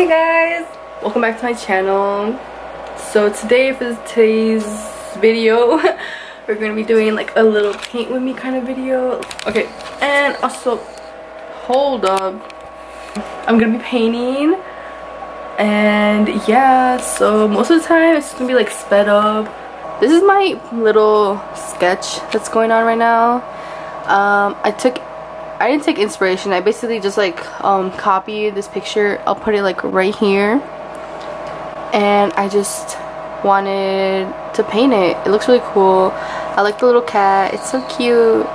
Hey guys! Welcome back to my channel. So today for today's video, we're going to be doing like a little paint with me kind of video. Okay, and also, hold up. I'm going to be painting. And yeah, so most of the time it's going to be like sped up. This is my little sketch that's going on right now. Um, I took I didn't take inspiration. I basically just like um, copied this picture. I'll put it like right here. And I just wanted to paint it. It looks really cool. I like the little cat. It's so cute.